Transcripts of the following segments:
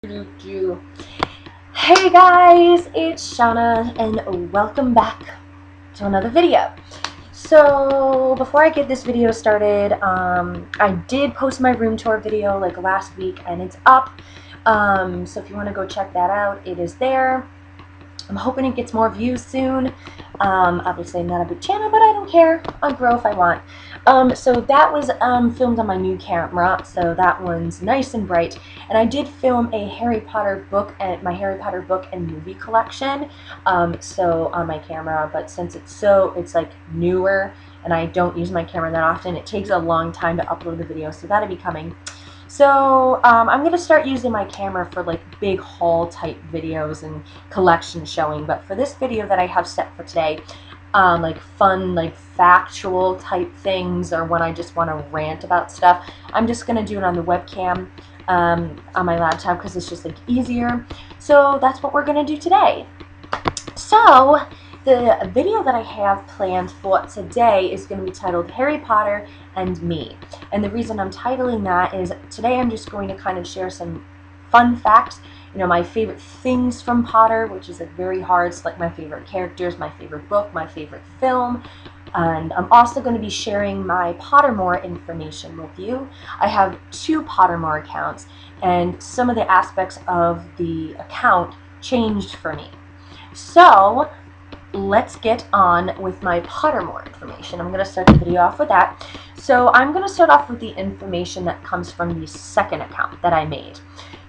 Hey guys, it's Shauna and welcome back to another video. So before I get this video started, um, I did post my room tour video like last week and it's up. Um, so if you want to go check that out, it is there. I'm hoping it gets more views soon. Um, obviously, I'm not a big channel, but I don't care. I'll grow if I want. Um, so that was um, filmed on my new camera, so that one's nice and bright. And I did film a Harry Potter book and my Harry Potter book and movie collection, um, so on my camera. But since it's so, it's like newer, and I don't use my camera that often, it takes a long time to upload the video, so that'll be coming. So um, I'm going to start using my camera for like big haul type videos and collection showing. But for this video that I have set for today, um, like fun, like factual type things or when I just want to rant about stuff, I'm just going to do it on the webcam um, on my laptop because it's just like easier. So that's what we're going to do today. So the video that I have planned for today is going to be titled Harry Potter and Me. And the reason I'm titling that is today I'm just going to kind of share some fun facts, you know, my favorite things from Potter, which is like very hard, it's like my favorite characters, my favorite book, my favorite film, and I'm also going to be sharing my Pottermore information with you. I have two Pottermore accounts, and some of the aspects of the account changed for me. So, let's get on with my Pottermore information. I'm going to start the video off with that. So I'm going to start off with the information that comes from the second account that I made.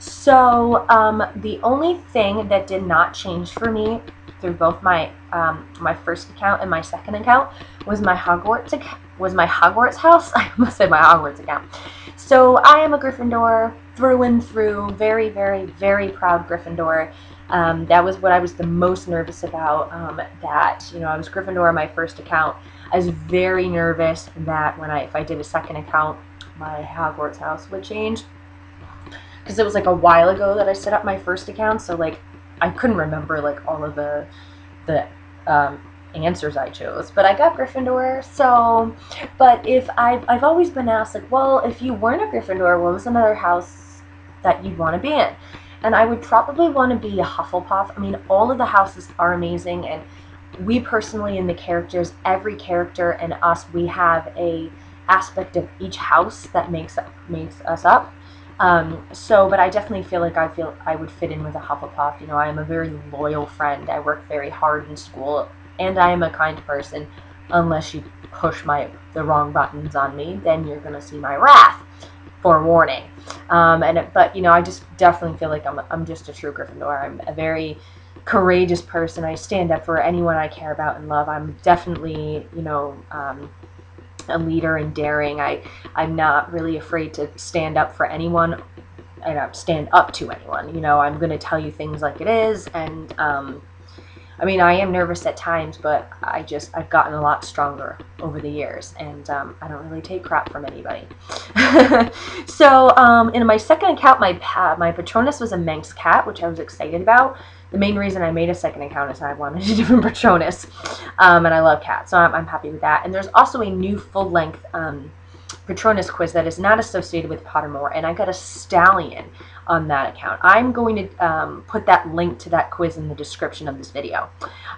So um, the only thing that did not change for me through both my um, my first account and my second account was my Hogwarts was my Hogwarts house. I must say my Hogwarts account. So I am a Gryffindor through and through. Very, very, very proud Gryffindor. Um, that was what I was the most nervous about. Um, that you know, I was Gryffindor on my first account. I was very nervous that when I, if I did a second account, my Hogwarts house would change. Because it was like a while ago that I set up my first account, so like I couldn't remember like all of the the um, answers I chose. But I got Gryffindor, so. But if I've I've always been asked like, well, if you weren't a Gryffindor, what was another house that you'd want to be in? and I would probably want to be a Hufflepuff. I mean, all of the houses are amazing, and we personally, in the characters, every character and us, we have a aspect of each house that makes makes us up. Um, so, but I definitely feel like I feel I would fit in with a Hufflepuff. You know, I am a very loyal friend. I work very hard in school, and I am a kind person. Unless you push my the wrong buttons on me, then you're gonna see my wrath forewarning. Um, and but you know, I just definitely feel like I'm I'm just a true Gryffindor. I'm a very courageous person. I stand up for anyone I care about and love. I'm definitely you know. Um, a leader and daring. I I'm not really afraid to stand up for anyone and stand up to anyone. You know, I'm going to tell you things like it is, and um, I mean, I am nervous at times, but I just I've gotten a lot stronger over the years, and um, I don't really take crap from anybody. so, um, in my second account, my my Patronus was a Manx cat, which I was excited about. The main reason I made a second account is I wanted a different Patronus, um, and I love cats, so I'm, I'm, happy with that. And there's also a new full length um, Patronus quiz that is not associated with Pottermore, and I got a stallion on that account. I'm going to um, put that link to that quiz in the description of this video.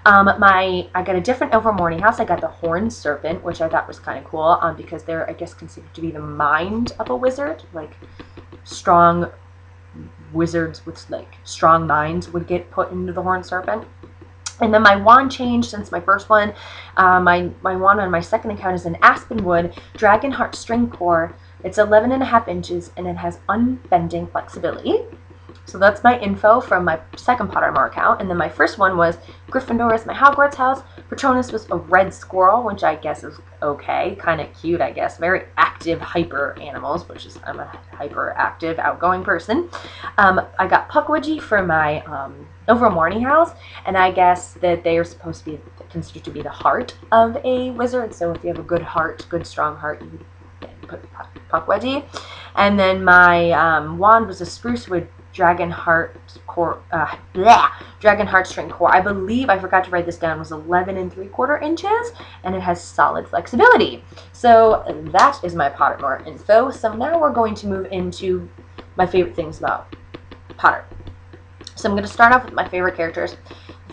Um, my I got a different Ilvermorny house. I got the Horned Serpent, which I thought was kind of cool um, because they're, I guess, considered to be the mind of a wizard. Like, strong wizards with, like, strong minds would get put into the Horned Serpent. And then my wand changed since my first one. Uh, my, my wand on my second account is an Aspenwood Dragonheart String Core. It's 11 and a half inches and it has unbending flexibility. So that's my info from my second Pottermore account. And then my first one was Gryffindor is my Hogwarts house. Patronus was a red squirrel, which I guess is okay. Kind of cute, I guess. Very active, hyper animals, which is, I'm a hyper active, outgoing person. Um, I got Pukwudgie for my um, Ilvermorny house. And I guess that they are supposed to be considered to be the heart of a wizard. So if you have a good heart, good strong heart, you put Pukwudgie. And then my um, wand was a spruce wood dragon heart core, uh, bleh, dragon heartstring core. I believe I forgot to write this down. Was 11 and three quarter inches, and it has solid flexibility. So that is my Pottermore info. So now we're going to move into my favorite things about Potter. So I'm going to start off with my favorite characters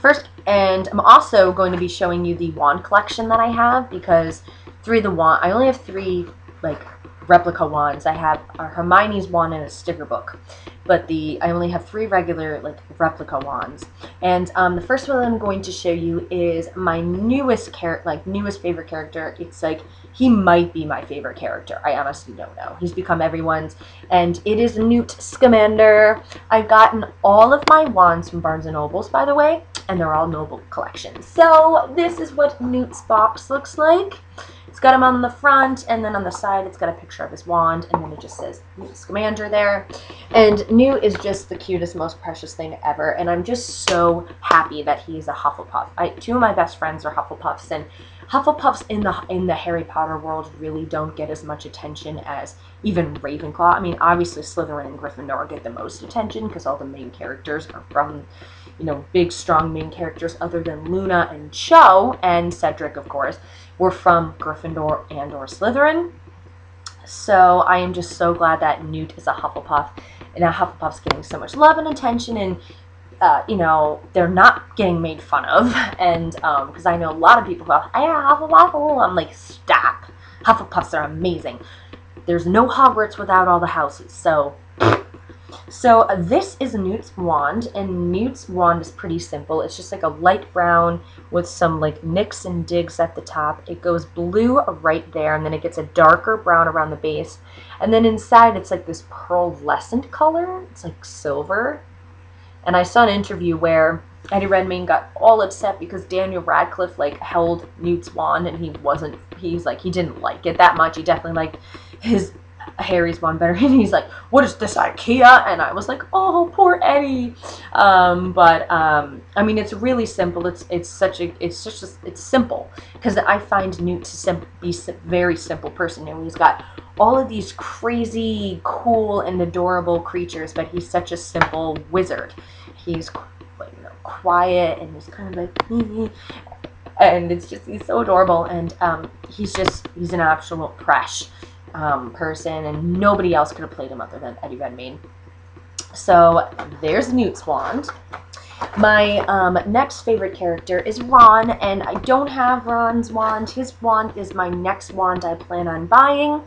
first, and I'm also going to be showing you the wand collection that I have because three of the wand, I only have three like replica wands. I have a Hermione's wand and a sticker book, but the I only have three regular like replica wands. And um, the first one I'm going to show you is my newest character, like newest favorite character. It's like he might be my favorite character. I honestly don't know. He's become everyone's, and it is Newt Scamander. I've gotten all of my wands from Barnes and Nobles, by the way, and they're all Noble collections. So this is what Newt's box looks like. It's got him on the front, and then on the side, it's got a picture of his wand, and then it just says Newt Scamander there. And Newt is just the cutest, most precious thing ever, and I'm just so happy that he's a Hufflepuff. I, two of my best friends are Hufflepuffs, and Hufflepuffs in the in the Harry Potter world really don't get as much attention as even Ravenclaw. I mean, obviously Slytherin and Gryffindor get the most attention because all the main characters are from, you know, big strong main characters other than Luna and Cho and Cedric, of course were from Gryffindor and or Slytherin. So I am just so glad that Newt is a Hufflepuff, and now Hufflepuff's getting so much love and attention, and uh, you know they're not getting made fun of. And because um, I know a lot of people who are, yeah, Hufflepuff. I'm like, stop. Hufflepuffs are amazing. There's no Hogwarts without all the houses, so so uh, this is Newt's wand, and Newt's wand is pretty simple. It's just like a light brown with some like nicks and digs at the top. It goes blue right there, and then it gets a darker brown around the base. And then inside it's like this pearlescent color. It's like silver. And I saw an interview where Eddie Redmayne got all upset because Daniel Radcliffe like held Newt's wand and he wasn't he's like he didn't like it that much. He definitely liked his Harry's one better. And he's like, what is this, Ikea? And I was like, oh, poor Eddie. Um, but, um, I mean, it's really simple. It's it's such a, it's just, a, it's simple. Because I find Newt to sim be a very simple person. And he's got all of these crazy, cool, and adorable creatures, but he's such a simple wizard. He's, you know, quiet, and he's kind of like, and it's just, he's so adorable. And um, he's just, he's an absolute crush um, person, and nobody else could have played him other than Eddie Redmayne. So there's Newt's wand. My um, next favorite character is Ron, and I don't have Ron's wand. His wand is my next wand I plan on buying.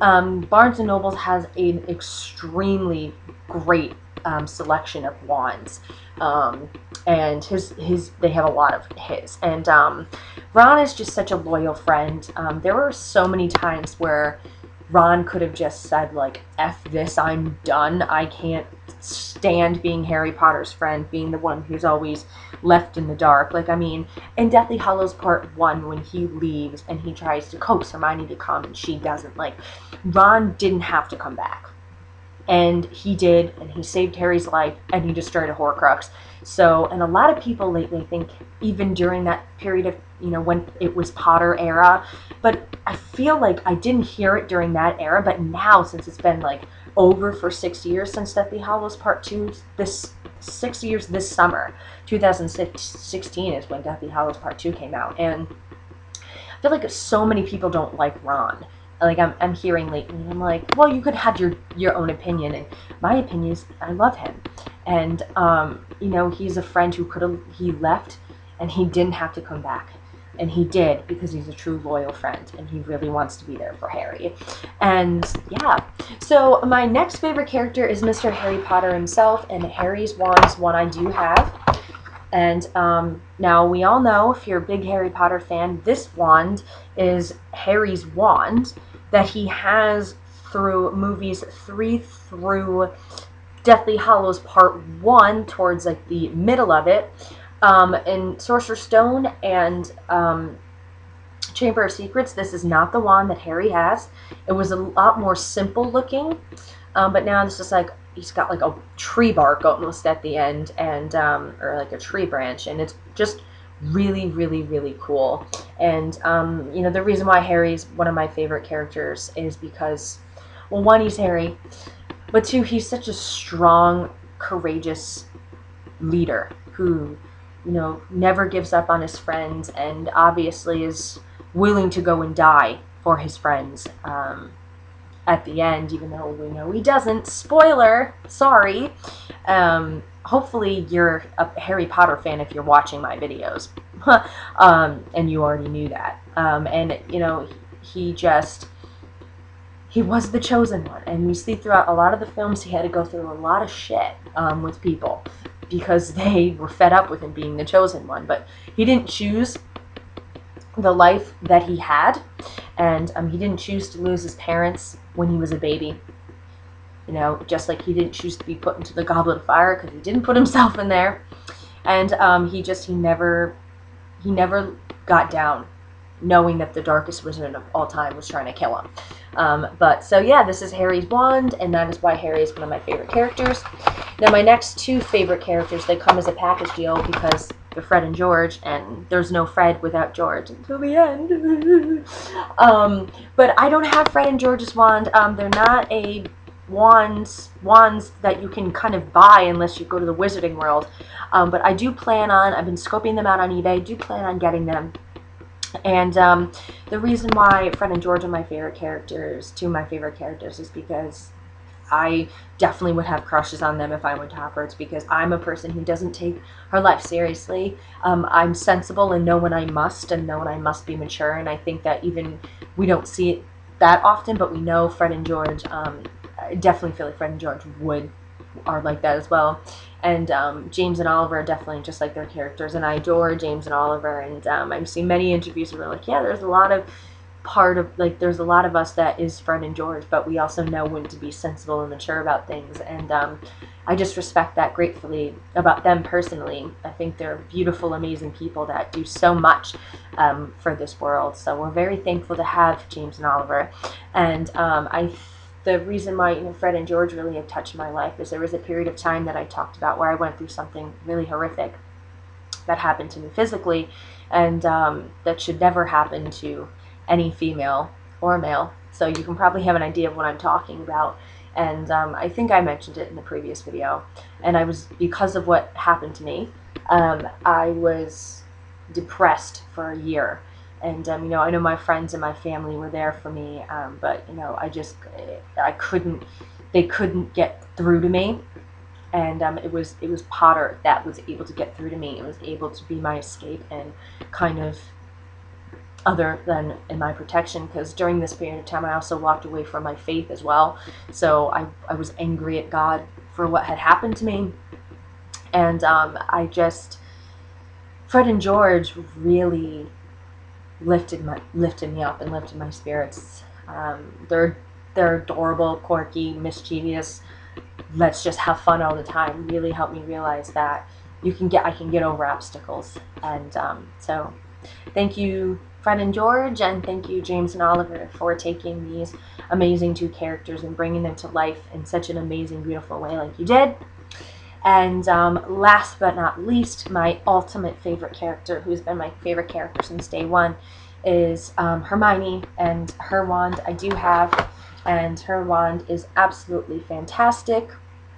Um, Barnes & Noble has an extremely great um, selection of wands. Um, and his his they have a lot of his and um, Ron is just such a loyal friend. Um, there were so many times where Ron could have just said like "f this, I'm done. I can't stand being Harry Potter's friend, being the one who's always left in the dark." Like I mean, in Deathly Hallows Part One, when he leaves and he tries to coax Hermione to come and she doesn't, like Ron didn't have to come back and he did, and he saved Harry's life, and he destroyed a Horcrux. So, and a lot of people lately think, even during that period of, you know, when it was Potter era, but I feel like I didn't hear it during that era, but now, since it's been like over for six years since Deathly Hallows Part 2, this six years this summer, 2016 is when Deathly Hallows Part 2 came out, and I feel like so many people don't like Ron like I'm, I'm hearing lately i'm like well you could have your your own opinion and my opinion is i love him. And um, you know he's a friend who could have he left and he didn't have to come back. And he did because he's a true loyal friend and he really wants to be there for harry. And yeah. So my next favorite character is mr harry potter himself and harry's wand is one i do have. And um, now we all know, if you're a big Harry Potter fan, this wand is Harry's wand that he has through movies three through Deathly Hallows Part 1 towards like the middle of it. Um, in Sorcerer's Stone and um, Chamber of Secrets, this is not the wand that Harry has. It was a lot more simple looking, um, but now this is like he's got like a tree bark almost at the end, and um, or like a tree branch, and it's just really, really, really cool. And, um, you know, the reason why Harry's one of my favorite characters is because, well, one, he's Harry, but two, he's such a strong, courageous leader who, you know, never gives up on his friends and obviously is willing to go and die for his friends. Um, at the end, even though we know he doesn't. Spoiler, sorry. Um, hopefully you're a Harry Potter fan if you're watching my videos, um, and you already knew that. Um, and you know, he just he was the chosen one, and you see throughout a lot of the films he had to go through a lot of shit um, with people because they were fed up with him being the chosen one. But he didn't choose the life that he had, and um, he didn't choose to lose his parents when he was a baby. You know, just like he didn't choose to be put into the goblet of fire because he didn't put himself in there, and um, he just he never he never got down, knowing that the darkest wizard of all time was trying to kill him. Um, but so yeah, this is Harry's wand, and that is why Harry is one of my favorite characters. Now my next two favorite characters they come as a package deal because they're Fred and George, and there's no Fred without George until the end. um, but I don't have Fred and George's wand. Um, they're not a wands wands that you can kind of buy unless you go to the wizarding world um, but I do plan on I've been scoping them out on eBay I do plan on getting them and um, the reason why Fred and George are my favorite characters two of my favorite characters is because I definitely would have crushes on them if I went to Hogwarts because I'm a person who doesn't take her life seriously. Um, I'm sensible and know when I must and know when I must be mature. And I think that even we don't see it that often, but we know Fred and George um, Definitely feel like Fred and George would are like that as well. And um, James and Oliver are definitely just like their characters, and I adore James and Oliver. And um, I've seen many interviews where they're like, yeah, there's a lot of part of like there's a lot of us that is Fred and George, but we also know when to be sensible and mature about things. And um, I just respect that gratefully about them personally. I think they're beautiful, amazing people that do so much um, for this world. So we're very thankful to have James and Oliver. And um, I the reason why you know Fred and George really have touched my life is there was a period of time that I talked about where I went through something really horrific that happened to me physically, and um, that should never happen to any female or male. So you can probably have an idea of what I'm talking about. And um, I think I mentioned it in the previous video. And I was because of what happened to me, um, I was depressed for a year and um, you know I know my friends and my family were there for me, um, but you know I just I couldn't they couldn't get through to me, and um, it was it was Potter that was able to get through to me. It was able to be my escape and kind of other than in my protection because during this period of time I also walked away from my faith as well. So I I was angry at God for what had happened to me, and um, I just Fred and George really lifted my lifted me up and lifted my spirits. Um, they're they're adorable, quirky, mischievous. Let's just have fun all the time. Really helped me realize that you can get I can get over obstacles. And um, so, thank you, Fred and George, and thank you, James and Oliver, for taking these amazing two characters and bringing them to life in such an amazing, beautiful way, like you did. And um, last but not least, my ultimate favorite character, who's been my favorite character since day one, is um, Hermione. And her wand I do have, and her wand is absolutely fantastic.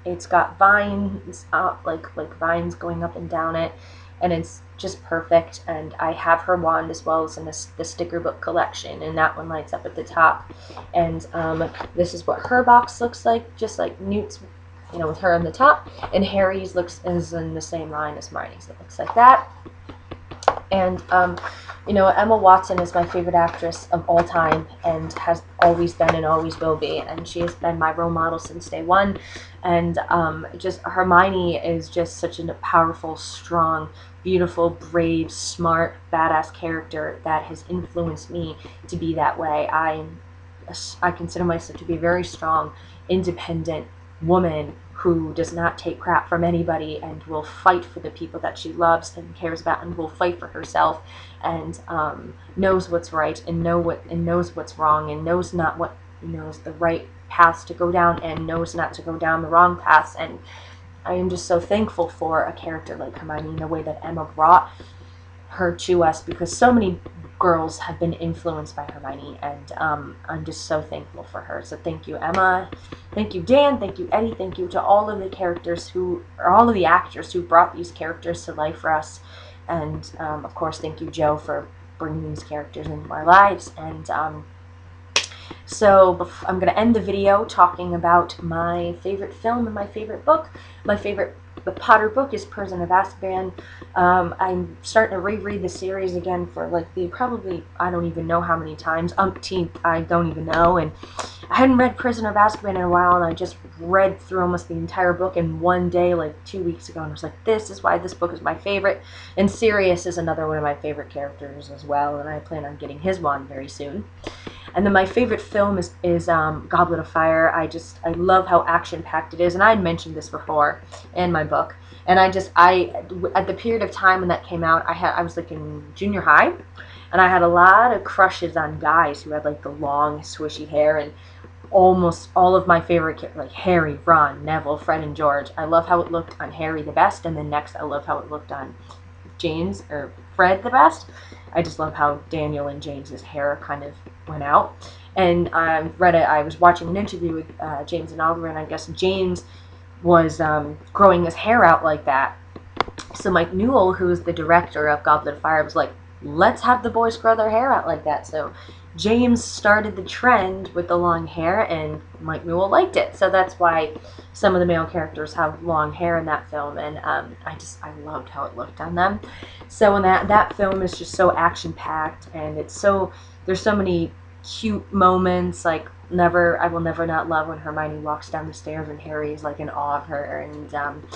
It's got vines, uh, like like vines going up and down it, and it's just perfect. And I have her wand as well as in the, the sticker book collection, and that one lights up at the top. And um, this is what her box looks like, just like Newt's you know, with her on the top. And Harry's looks is in the same line as Marnie's. It looks like that. And, um, you know, Emma Watson is my favorite actress of all time and has always been and always will be. And she has been my role model since day one. And um, just Hermione is just such a powerful, strong, beautiful, brave, smart, badass character that has influenced me to be that way. I, I consider myself to be a very strong, independent woman who does not take crap from anybody and will fight for the people that she loves and cares about and will fight for herself and um, knows what's right and know what and knows what's wrong and knows not what knows the right paths to go down and knows not to go down the wrong paths. And I am just so thankful for a character like Hermione in the way that Emma brought her to us because so many girls have been influenced by Hermione, and um, I'm just so thankful for her. So thank you, Emma. Thank you, Dan. Thank you, Eddie. Thank you to all of the characters who, or all of the actors who brought these characters to life for us. And um, of course, thank you, Jo, for bringing these characters into our lives. And um, So I'm going to end the video talking about my favorite film and my favorite book. My favorite the Potter book is Prison of Azkaban. Um, I'm starting to reread the series again for like the probably I don't even know how many times, umpteenth I don't even know, and I hadn't read Prison of Azkaban in a while, and I just read through almost the entire book in one day, like two weeks ago, and I was like, this is why this book is my favorite. And Sirius is another one of my favorite characters as well, and I plan on getting his one very soon. And then my favorite film is, is um, Goblet of Fire. I just, I love how action-packed it is. And I had mentioned this before in my book. And I just, I, at the period of time when that came out, I had, I was like in junior high. And I had a lot of crushes on guys who had like the long, swishy hair. And almost all of my favorite, like Harry, Ron, Neville, Fred, and George. I love how it looked on Harry the best. And then next, I love how it looked on James, or Fred the best. I just love how Daniel and James's hair kind of went out. And I read it. I was watching an interview with uh, James and Oliver, and I guess James was um, growing his hair out like that. So Mike Newell, who is the director of Goblet of Fire, was like, "Let's have the boys grow their hair out like that." So James started the trend with the long hair, and Mike Newell liked it. So that's why some of the male characters have long hair in that film, and um, I just I loved how it looked on them. So in that that film is just so action packed, and it's so there's so many cute moments like never I will never not love when Hermione walks down the stairs and Harry is like in awe of her and um,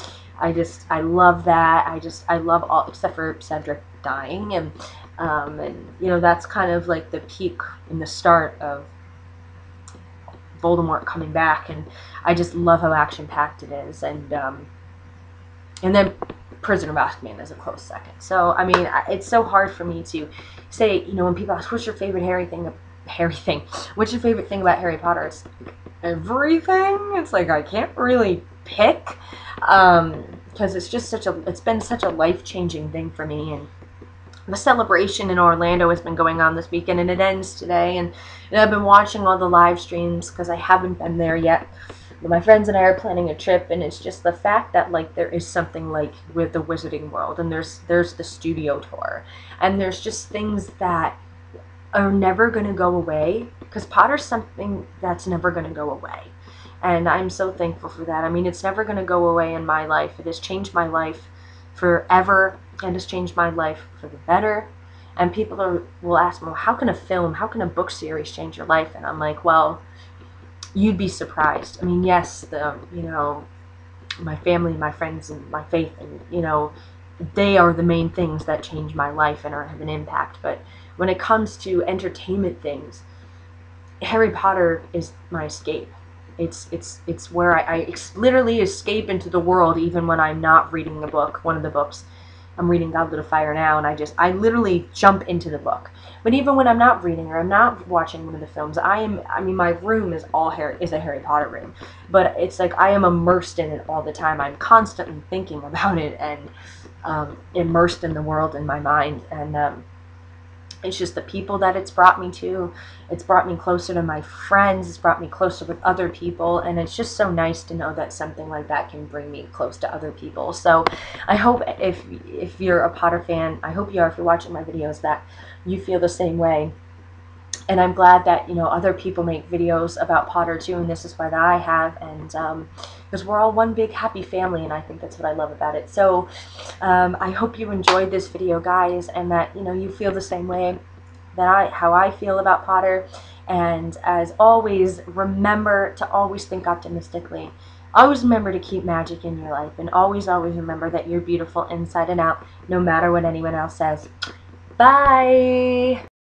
I just I love that I just I love all except for Cedric dying and um, and you know that's kind of like the peak in the start of Voldemort coming back and I just love how action packed it is and um, and then Prisoner of Azkaban is a close second so I mean it's so hard for me to say you know when people ask what's your favorite Harry thing Harry thing. What's your favorite thing about Harry Potter? It's everything. It's like I can't really pick um, because it's just such a. It's been such a life changing thing for me, and the celebration in Orlando has been going on this weekend, and it ends today. And, and I've been watching all the live streams because I haven't been there yet. But my friends and I are planning a trip, and it's just the fact that like there is something like with the Wizarding World, and there's there's the studio tour, and there's just things that are never going to go away because Potter's something that's never going to go away. And I'm so thankful for that. I mean, it's never going to go away in my life. It has changed my life forever and has changed my life for the better. And people are, will ask me, well, how can a film, how can a book series change your life? And I'm like, well, you'd be surprised. I mean, yes, the, you know, my family, my friends, and my faith, and, you know, they are the main things that change my life and are, have an impact. But when it comes to entertainment things, Harry Potter is my escape. It's it's it's where I, I literally escape into the world even when I'm not reading the book, one of the books. I'm reading Goblet of Fire now, and I just I literally jump into the book. But even when I'm not reading or I'm not watching one of the films, I am I mean my room is all Harry is a Harry Potter room, but it's like I am immersed in it all the time. I'm constantly thinking about it and um, immersed in the world in my mind, and um, it's just the people that it's brought me to. It's brought me closer to my friends. It's brought me closer with other people. And it's just so nice to know that something like that can bring me close to other people. So I hope if, if you're a Potter fan, I hope you are, if you're watching my videos, that you feel the same way and I'm glad that you know other people make videos about Potter too, and this is why I have, and because um, we're all one big happy family, and I think that's what I love about it. So um, I hope you enjoyed this video, guys, and that you know you feel the same way that I how I feel about Potter. And as always, remember to always think optimistically. Always remember to keep magic in your life, and always, always remember that you're beautiful inside and out, no matter what anyone else says. Bye.